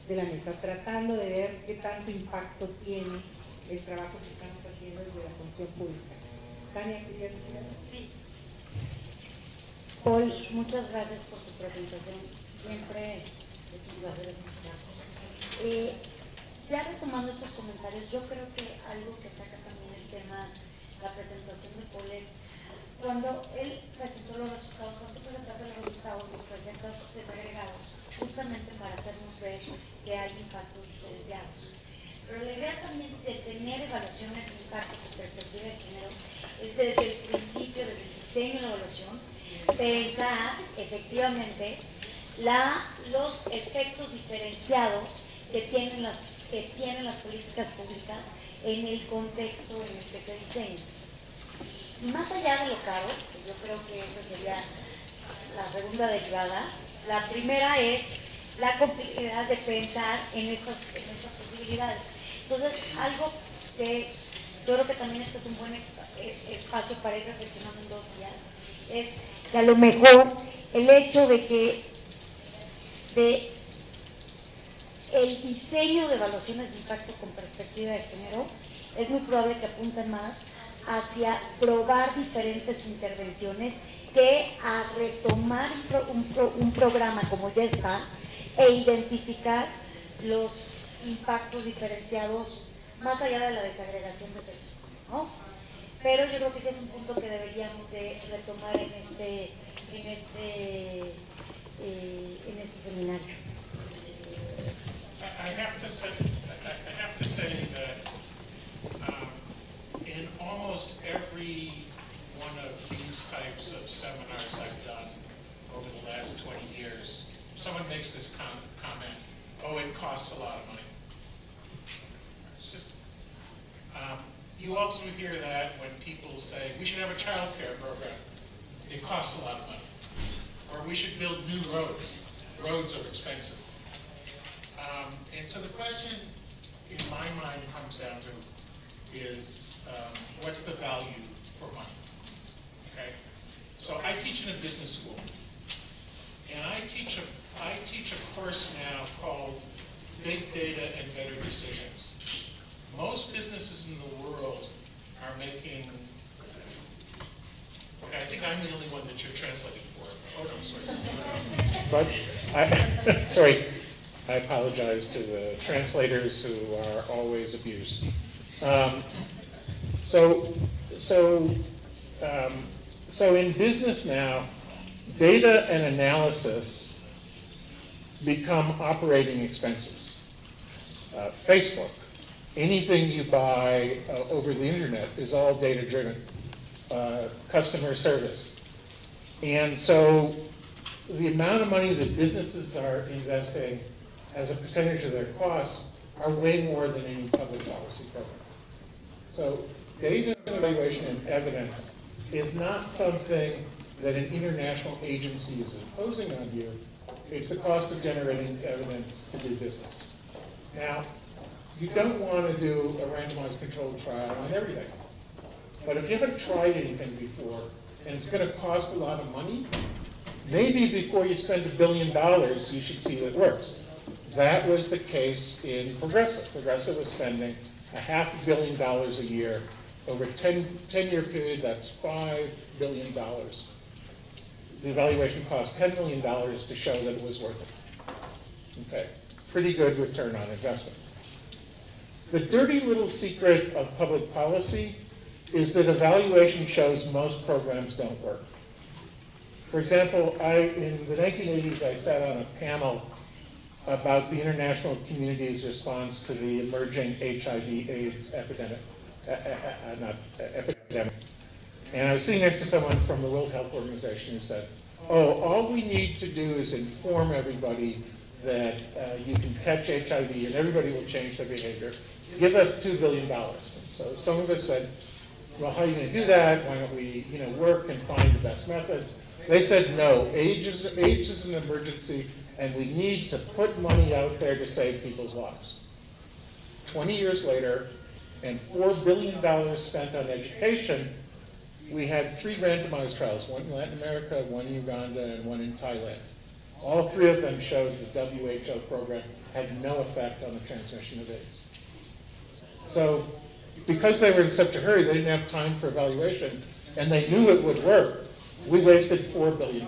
de la mesa, tratando de ver qué tanto impacto tiene el trabajo que estamos haciendo desde la función pública. Tania, ¿querías decir algo? Sí. Paul, muchas gracias por tu presentación. Siempre es un placer escucharte. Eh, ya retomando estos comentarios, yo creo que algo que saca también el tema, la presentación de Paul es cuando él presentó los resultados, cuando tú presentas los resultados, los presentas desagregados, justamente para hacernos ver que hay impactos diferenciados. Pero la idea también de tener evaluaciones de impacto perspectiva de género es desde el principio, desde el diseño de la evaluación, pensar efectivamente los efectos diferenciados que tienen, las, que tienen las políticas públicas en el contexto en el que se diseñan. Más allá de lo caro, que yo creo que esa sería la segunda derivada, la primera es la complejidad de pensar en estas, posibilidades. Entonces, algo que yo creo que también este es un buen espacio para ir reflexionando en dos días, es que a lo mejor el hecho de que de el diseño de evaluaciones de impacto con perspectiva de género es muy probable que apunte más hacia probar diferentes intervenciones que a retomar un, pro- un pro- un programa como ya está e identificar los impactos diferenciados más allá de la desagregación de sexo, ¿no? Pero yo creo que ese es un punto que deberíamos de retomar en este, en este, eh, en este seminario. I have to say, I have to say that um, of seminars I've done over the last 20 years, someone makes this com- comment, oh, it costs a lot of money. It's just, um, you also hear that when people say, we should have a child care program. It costs a lot of money. Or we should build new roads. Roads are expensive. Um, and so the question in my mind comes down to is, um, what's the value for money? Okay? So I teach in a business school. And I teach a, I teach a course now called Big Data and Better Decisions. Most businesses in the world are making, I think I'm the only one that you're translating for. Oh, no, sorry. But I, *laughs* sorry, I apologize to the translators who are always abused. Um, So, so, um, so in business now, data and analysis become operating expenses. Uh, Facebook, anything you buy uh, over the internet is all data driven. Uh, customer service. And so the amount of money that businesses are investing as a percentage of their costs are way more than any public policy program. So data evaluation and evidence is not something that an international agency is imposing on you. It's the cost of generating evidence to do business. Now, you don't want to do a randomized controlled trial on everything. But if you haven't tried anything before, and it's gonna cost a lot of money, maybe before you spend a billion dollars, you should see that it works. That was the case in Progresa. Progresa was spending a half billion dollars a year. Over a 10, 10-year period, that's $5 billion. The evaluation cost $10 million to show that it was worth it. Okay, pretty good return on investment. The dirty little secret of public policy is that evaluation shows most programs don't work. For example, I, in the 1980s, I sat on a panel about the international community's response to the emerging HIV/AIDS epidemic, uh, uh, not uh, epidemic. And I was sitting next to someone from the World Health Organization who said, "Oh, all we need to do is inform everybody that uh, you can catch HIV and everybody will change their behavior. Give us two billion dollars." So some of us said, well, how are you going to do that? Why don't we, you know, work and find the best methods? They said, no, AIDS is, AIDS is an emergency, and we need to put money out there to save people's lives. 20 years later, and $4 billion spent on education, we had three randomized trials, one in Latin America, one in Uganda, and one in Thailand. All three of them showed the WHO program had no effect on the transmission of AIDS. So because they were in such a hurry, they didn't have time for evaluation, and they knew it would work. We wasted $4 billion.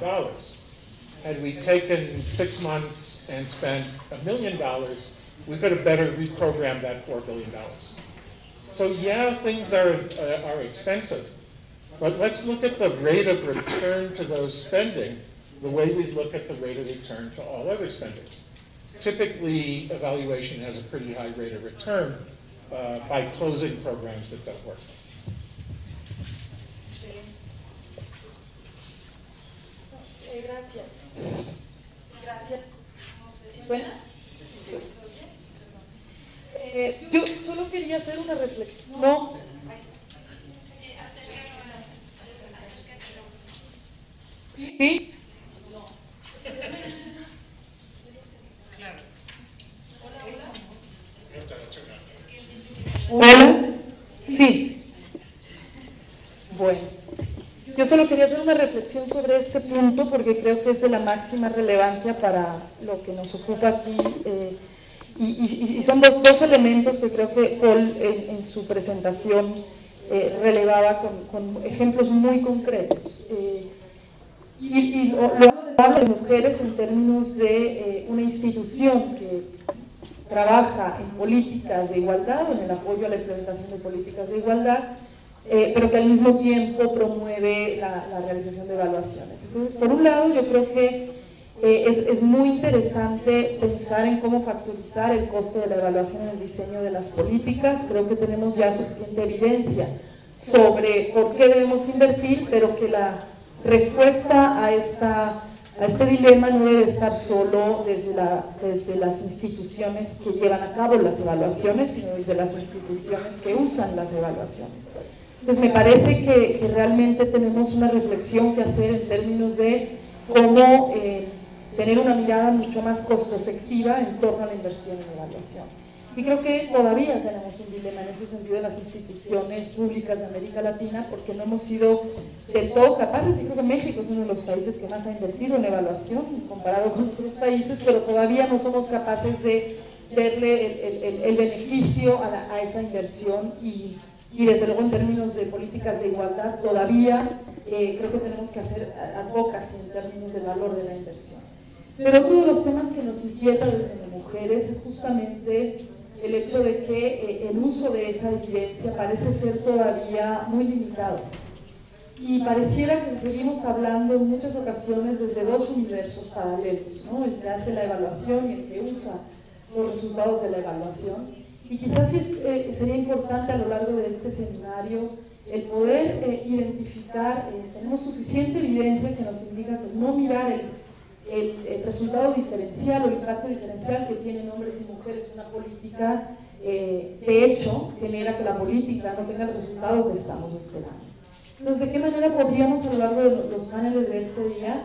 Had we taken six months and spent a million dollars, we could have better reprogrammed that $4 billion. So yeah, things are, uh, are expensive, but let's look at the rate of return to those spending the way we look at the rate of return to all other spending. Typically, evaluation has a pretty high rate of return uh, by closing programs that don't work. Eh, gracias. Gracias. Eh, yo solo quería hacer una reflexión. No. Sí. Hola. Sí. Bueno. Yo solo quería hacer una reflexión sobre este punto porque creo que es de la máxima relevancia para lo que nos ocupa aquí. eh, y, y- y son dos, dos elementos que creo que Paul en, en su presentación eh, relevaba con, con ejemplos muy concretos. Eh, y, y lo, lo habla de mujeres en términos de eh, una institución que trabaja en políticas de igualdad en el apoyo a la implementación de políticas de igualdad, eh, pero que al mismo tiempo promueve la, la, realización de evaluaciones. Entonces, por un lado, yo creo que eh, es, es, muy interesante pensar en cómo factorizar el costo de la evaluación en el diseño de las políticas. Creo que tenemos ya suficiente evidencia sobre por qué debemos invertir, pero que la respuesta a esta a este dilema no debe estar solo desde, la, desde, las instituciones que llevan a cabo las evaluaciones, sino desde las instituciones que usan las evaluaciones. Entonces me parece que, que realmente tenemos una reflexión que hacer en términos de cómo eh, tener una mirada mucho más costo efectiva en torno a la inversión en evaluación. Y creo que todavía tenemos un dilema en ese sentido de las instituciones públicas de América Latina porque no hemos sido del todo capaces, y creo que México es uno de los países que más ha invertido en evaluación comparado con otros países, pero todavía no somos capaces de verle el, el, el beneficio a, la, a, esa inversión y, y, desde luego en términos de políticas de igualdad todavía eh, creo que tenemos que hacer advocacy en términos del valor de la inversión. Pero otro de los temas que nos inquieta desde mujeres es justamente el hecho de que eh, el uso de esa evidencia parece ser todavía muy limitado. Y pareciera que seguimos hablando en muchas ocasiones desde dos universos paralelos, ¿no? el que hace la evaluación y el que usa los resultados de la evaluación. Y quizás eh, sería importante a lo largo de este seminario el poder eh, identificar, eh, tenemos suficiente evidencia que nos indica que no mirar el el, el, resultado diferencial o el impacto diferencial que tienen hombres y mujeres en una política, eh, de hecho, genera que la política no tenga el resultado que estamos esperando. Entonces, ¿de qué manera podríamos a lo largo de los paneles de este día,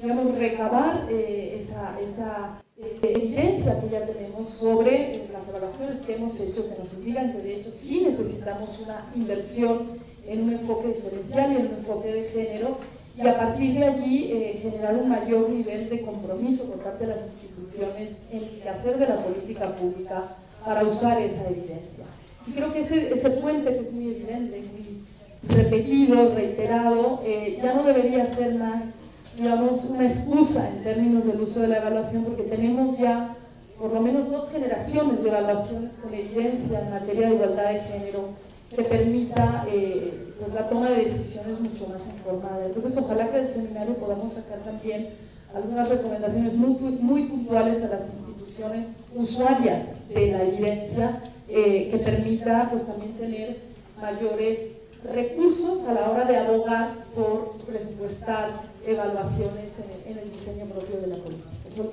digamos, recabar eh, esa, esa eh, evidencia que ya tenemos sobre eh, las evaluaciones que hemos hecho, que nos indican que de hecho sí necesitamos una inversión en un enfoque diferencial y en un enfoque de género y a partir de allí eh, generar un mayor nivel de compromiso por parte de las instituciones en el hacer de la política pública para usar esa evidencia. Y creo que ese, ese puente que es muy evidente, muy repetido, reiterado, eh, ya no debería ser más, digamos, una excusa en términos del uso de la evaluación, porque tenemos ya por lo menos dos generaciones de evaluaciones con evidencia en materia de igualdad de género que permita eh, pues la toma de decisiones mucho más informada. Entonces, ojalá que del seminario podamos sacar también algunas recomendaciones muy, puntuales a las instituciones usuarias de la evidencia eh, que permita pues también tener mayores recursos a la hora de abogar por presupuestar evaluaciones en el, diseño propio de la política. Eso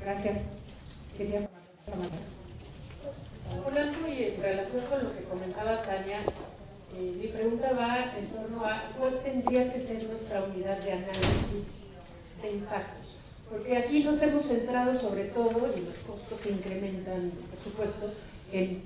Gracias. Quería Hablando y en relación con lo que comentaba Tania, eh, mi pregunta va en torno a cuál tendría que ser nuestra unidad de análisis de impactos. Porque aquí nos hemos centrado sobre todo, y los costos se incrementan, por supuesto, en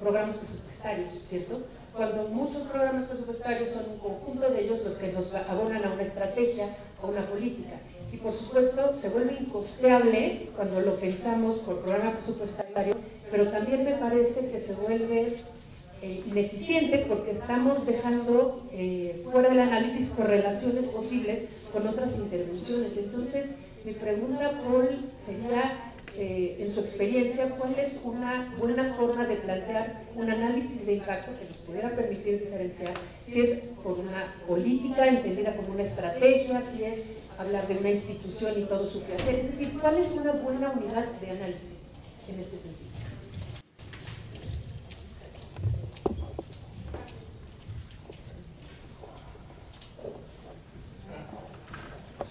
programas presupuestarios, ¿cierto? Cuando muchos programas presupuestarios son un conjunto de ellos los que nos abonan a una estrategia o una política. Y por supuesto se vuelve incosteable cuando lo pensamos por programa presupuestario, pero también me parece que se vuelve eh, ineficiente porque estamos dejando eh, fuera del análisis correlaciones posibles con otras intervenciones. Entonces, mi pregunta, Paul, sería, eh, en su experiencia, ¿cuál es una buena forma de plantear un análisis de impacto que nos pudiera permitir diferenciar si es por una política entendida como una estrategia, si es hablar de una institución y todo su quehacer? Es decir, ¿cuál es una buena unidad de análisis en este sentido?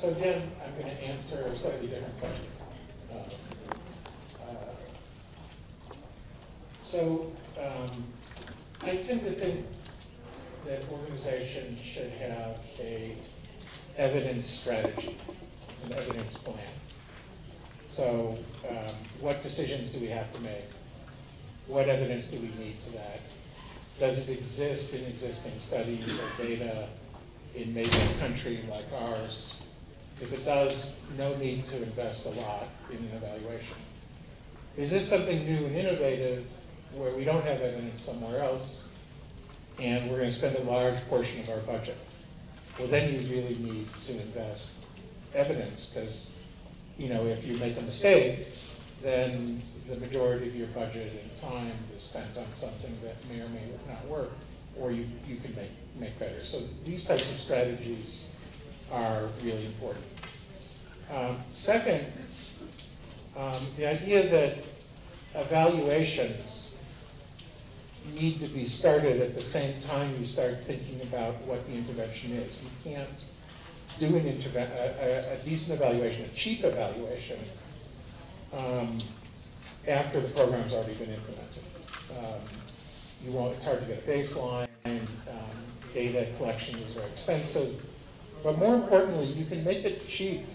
So again, I'm going to answer a slightly different question. Uh, uh, so um, I tend to think that organizations should have a evidence strategy, an evidence plan. So um, what decisions do we have to make? What evidence do we need to that? Does it exist in existing studies or data in maybe a country like ours? If it does, no need to invest a lot in an evaluation. Is this something new and innovative where we don't have evidence somewhere else? and we're gonna spend a large portion of our budget. Well, then you really need to invest evidence, because, you know, if you make a mistake, then the majority of your budget and time is spent on something that may or may not work, or you, you can make, make better. So these types of strategies are really important. Um, Second, um, the idea that evaluations need to be started at the same time you start thinking about what the intervention is. You can't do an interve- a, a- a decent evaluation, a cheap evaluation, um, after the program's already been implemented. Um, You won't, it's hard to get a baseline, um, data collection is very expensive. But more importantly, you can make it cheap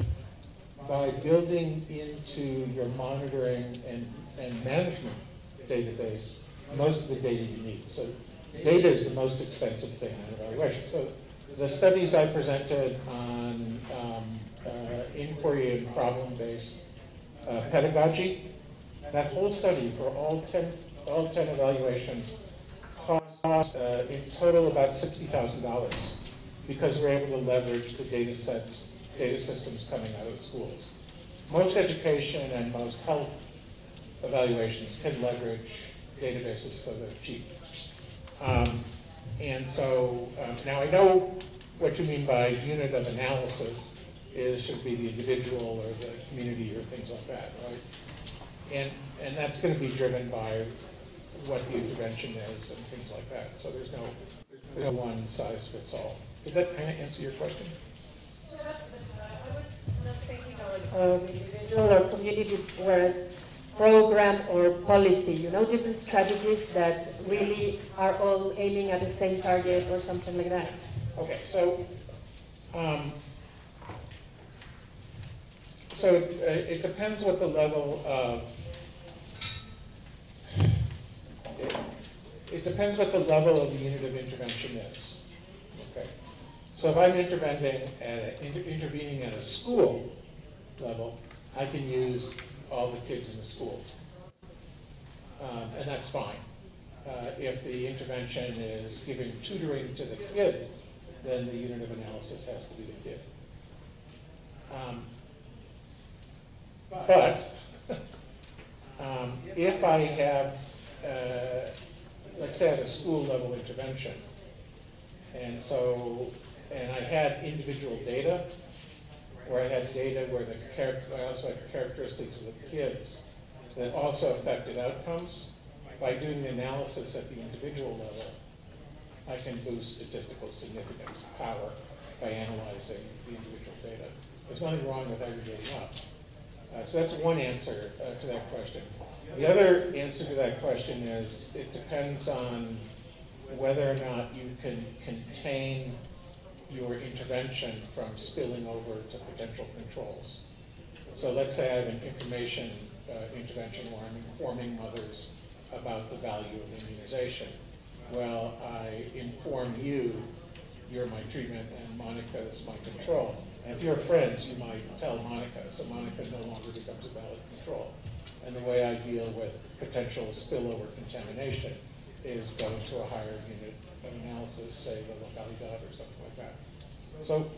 by building into your monitoring and, and management database most of the data you need. So data is the most expensive thing in evaluation. So the studies I presented on um, uh, inquiry and problem-based uh, pedagogy, that whole study for all 10, all 10 evaluations cost uh, in total about $60,000 because we're able to leverage the data sets, data systems coming out of schools. Most education and most health evaluations can leverage databases so they're cheap. Um, and so um, now I know what you mean by unit of analysis is should be the individual or the community or things like that, right? And and that's going to be driven by what the intervention is and things like that. So there's no there's no one size fits all. Did that kind of answer your question? Uh, individual or community, whereas program or policy, you know, different strategies that really are all aiming at the same target or something like that. Okay, so, um, so it, uh, it depends what the level of, it, it depends what the level of the unit of intervention is. So if I'm intervening at a, inter- intervening at a school level, I can use all the kids in the school, um, and that's fine. Uh, if the intervention is giving tutoring to the kid, then the unit of analysis has to be the kid. Um, But, *laughs* um, if I have, uh, let's say a school level intervention, and so, and I had individual data, where I had data where the char, I also had characteristics of the kids that also affected outcomes, by doing the analysis at the individual level, I can boost statistical significance power by analyzing the individual data. There's nothing wrong with aggregating up. Uh, so that's one answer uh, to that question. The other answer to that question is it depends on whether or not you can contain your intervention from spilling over to potential controls. So let's say I have an information uh, intervention where I'm informing mothers about the value of immunization. Well, I inform you, you're my treatment, and Monica is my control. And if you're friends, you might tell Monica, so Monica no longer becomes a valid control. And the way I deal with potential spillover contamination is go to a higher unit of analysis, say the localidad or something. So,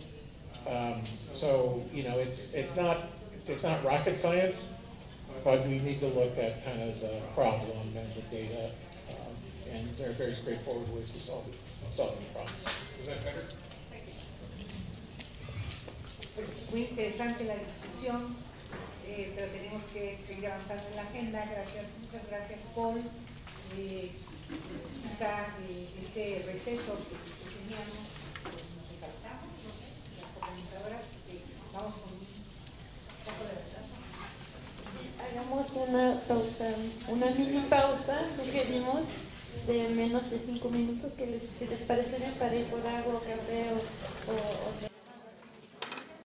um, so, you know, it's, it's not, it's not rocket science, but we need to look at kind of the problem and the data, um, and there are very straightforward ways to solve it, solve the problems. Is that better? Pues muy interesante la discusión, eh, pero tenemos que seguir avanzando en la agenda. Gracias, muchas gracias, Paul. Eh, quizá eh, este receso que, que teníamos, Hagamos una pausa, una mini pausa, sugerimos, de menos de cinco minutos, que les, si les parece bien para ir por agua café o, o, o